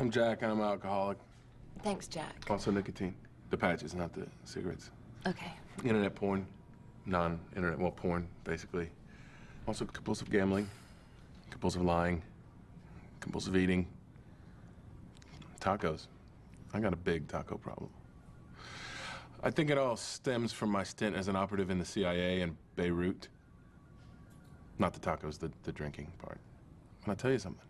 I'm Jack. I'm an alcoholic. Thanks, Jack. Also nicotine. The patches, not the cigarettes. Okay. Internet porn. Non-internet, well, porn, basically. Also compulsive gambling. Compulsive lying. Compulsive eating. Tacos. I got a big taco problem. I think it all stems from my stint as an operative in the CIA in Beirut. Not the tacos, the, the drinking part. Can I'll tell you something.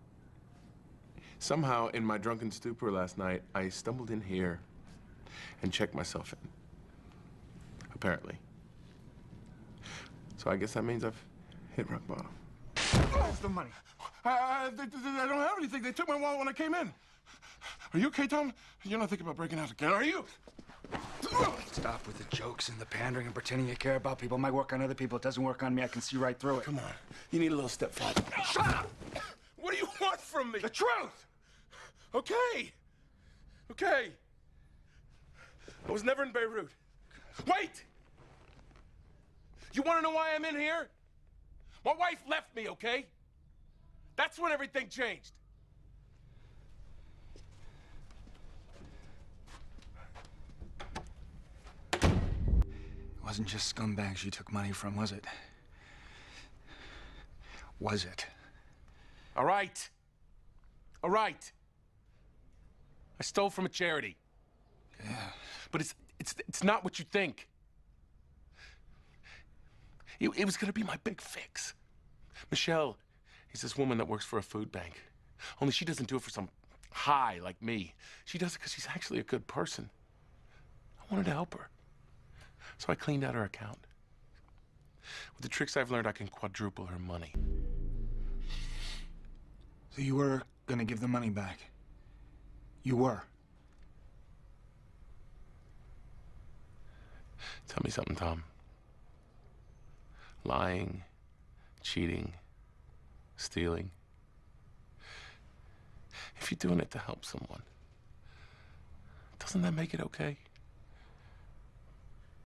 Somehow, in my drunken stupor last night, I stumbled in here and checked myself in. Apparently. So I guess that means I've hit rock bottom. Where's the money? I, they, they, they don't have anything. They took my wallet when I came in. Are you okay, Tom? You're not thinking about breaking out again, are you? Stop with the jokes and the pandering and pretending you care about people. It might work on other people. It doesn't work on me. I can see right through it. Come on. You need a little step forward. Shut up! What do you want from me? The truth! Okay. Okay. I was never in Beirut. Wait! You want to know why I'm in here? My wife left me, okay? That's when everything changed. It wasn't just scumbags you took money from, was it? Was it? All right. All right. I stole from a charity. Yeah. But it's it's it's not what you think. It, it was gonna be my big fix. Michelle is this woman that works for a food bank. Only she doesn't do it for some high like me. She does it because she's actually a good person. I wanted to help her. So I cleaned out her account. With the tricks I've learned, I can quadruple her money. So you were gonna give the money back? You were? Tell me something, Tom. Lying, cheating, stealing. If you're doing it to help someone, doesn't that make it okay?